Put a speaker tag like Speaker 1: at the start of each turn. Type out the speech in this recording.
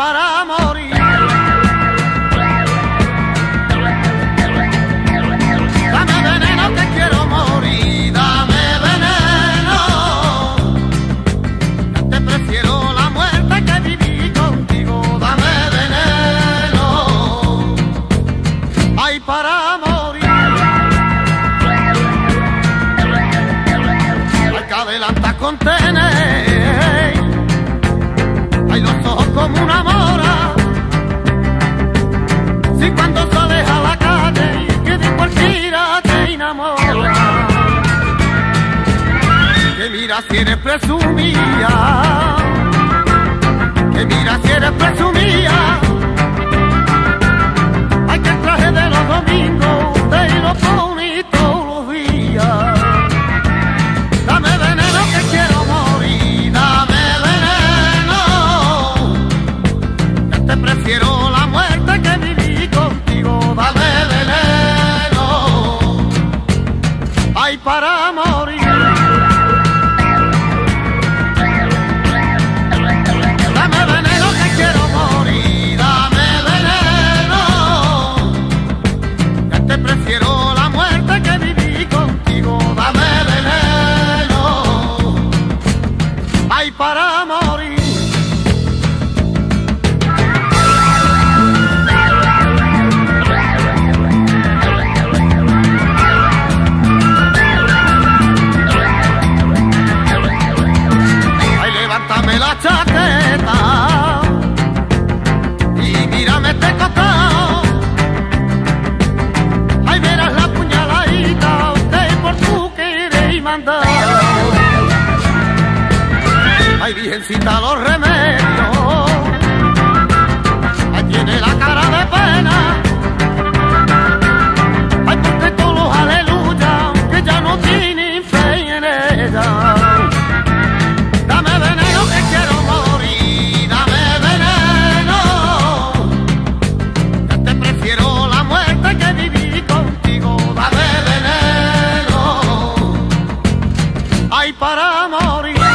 Speaker 1: para morir. Dame veneno que quiero morir, dame veneno. Te prefiero la muerte que vivir contigo, dame veneno. Ay, para morir. Hay que adelantar con tener como una mora. Si cuando sales a la calle que de cualquiera te enamora. Que mira si eres llamando. Ay, virgencita, los remedios. Ahí tiene la cara de pena. hay para morir.